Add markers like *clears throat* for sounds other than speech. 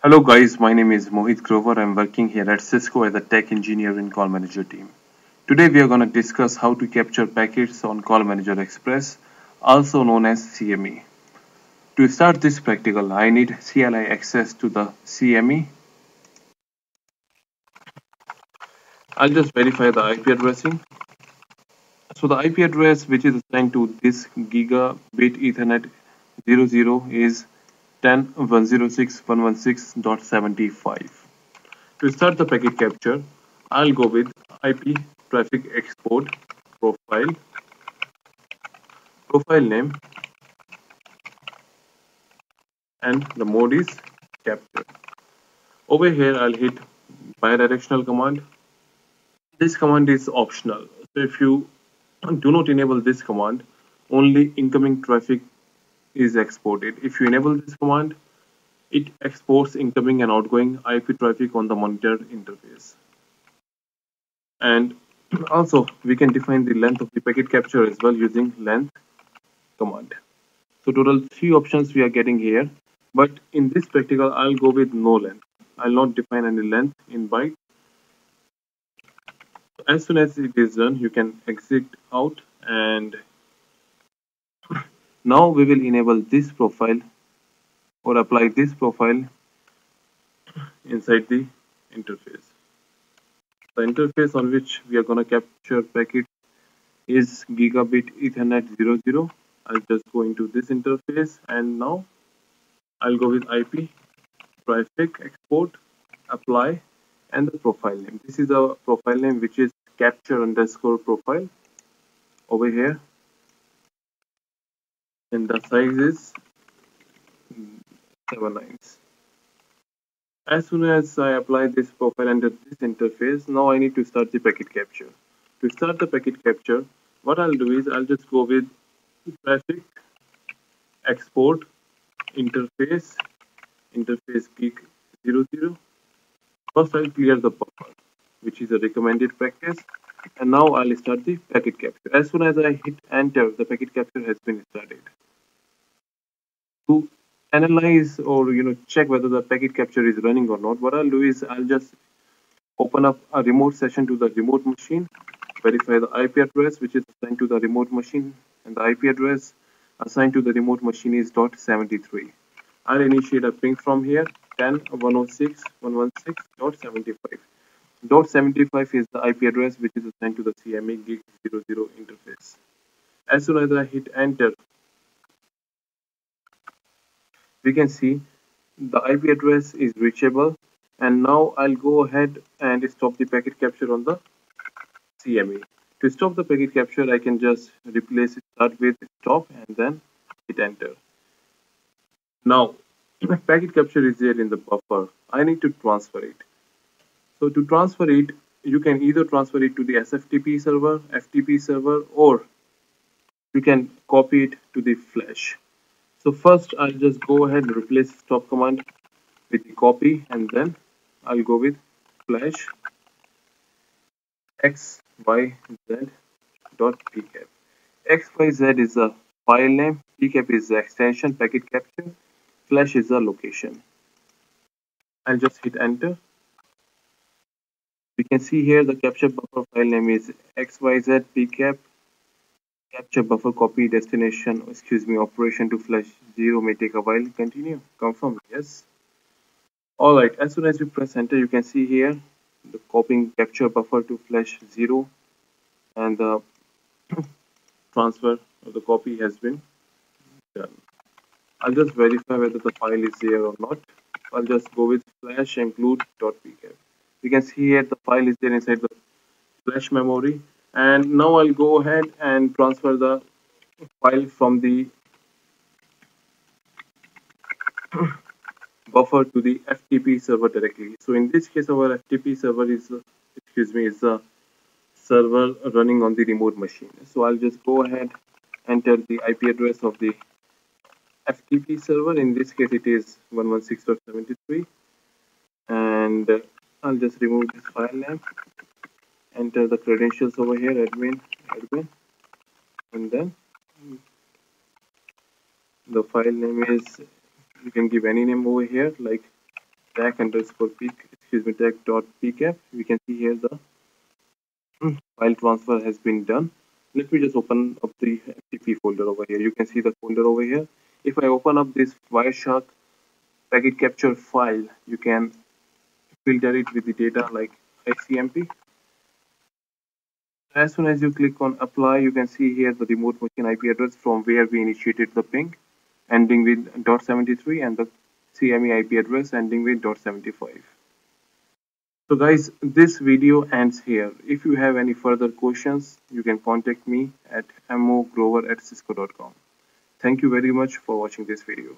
Hello guys, my name is Mohit Grover. I'm working here at Cisco as a TAC engineer in Call Manager team. Today we are going to discuss how to capture packets on Call Manager Express, also known as CME. To start this practical, I need CLI access to the CME. I'll just verify the IP addressing. So the IP address which is assigned to this gigabit ethernet 00 is 10.106.116.75. To start the packet capture, I'll go with IP traffic export profile. Profile name and the mode is capture. Over here I'll hit bidirectional command. This command is optional. So if you do not enable this command only incoming traffic is exported. If you enable this command it exports incoming and outgoing IP traffic on the monitor interface. And also we can define the length of the packet capture as well using length command. So total three options we are getting here but in this practical i'll go with no length. I'll not define any length in byte. As soon as it is done you can exit out and now we will enable this profile or apply this profile inside the interface. The interface on which we are going to capture packet is gigabit ethernet 00 i'll just go into this interface and now i'll go with ip traffic export apply and the profile name. This is a profile name which is capture underscore profile over here and the size is 7 mm, lines as soon as I apply this profile under this interface, now I need to start the packet capture. To start the packet capture, what I'll do is I'll just go with traffic export interface interface gig 00. First I'll clear the buffer, which is a recommended practice. And now I'll start the packet capture. As soon as I hit enter, the packet capture has been started. To analyze or you know check whether the packet capture is running or not. What i'll do is i'll just open up a remote session to the remote machine verify the ip address which is assigned to the remote machine and the ip address assigned to the remote machine is dot 73 i'll initiate a ping from here 10 106 dot 75 dot 75 is the ip address which is assigned to the cme gig 00 interface. As soon as i hit enter we can see the IP address is reachable and now I'll go ahead and stop the packet capture on the CME. To stop the packet capture I can just replace it start with stop and then hit enter. Now *clears throat* packet capture is there in the buffer. I need to transfer it. So to transfer it you can either transfer it to the SFTP server, FTP server or you can copy it to the flash. So first I'll just go ahead and replace stop command with the copy and then I'll go with flash xyz dot pcap. xyz is a file name, pcap is the extension, packet capture, flash is the location. I'll just hit enter. We can see here the capture buffer file name is xyz pcap capture buffer copy destination excuse me operation to flash 0 may take a while. Continue. Confirm. Yes. All right. As soon as you press enter you can see here the copying capture buffer to flash 0 and the *clears throat* transfer of the copy has been done. I'll just verify whether the file is there or not. I'll just go with flash include.pcap you can see here the file is there inside the flash memory and now I'll go ahead and transfer the file from the *coughs* buffer to the FTP server directly. So in this case, our FTP server is, excuse me, is a server running on the remote machine. So I'll just go ahead, enter the IP address of the FTP server. In this case, it is 116.73. And uh, I'll just remove this file name enter the credentials over here admin admin. And then hmm, the file name is you can give any name over here like tag underscore p excuse me tag dot pcap we can see here the hmm, file transfer has been done. Let me just open up the FTP folder over here. You can see the folder over here. If I open up this Wireshark packet capture file you can filter it with the data like ICMP as soon as you click on apply you can see here the remote machine IP address from where we initiated the ping ending with .73 and the CME IP address ending with .75 so guys this video ends here. If you have any further questions you can contact me at mogrover at cisco.com thank you very much for watching this video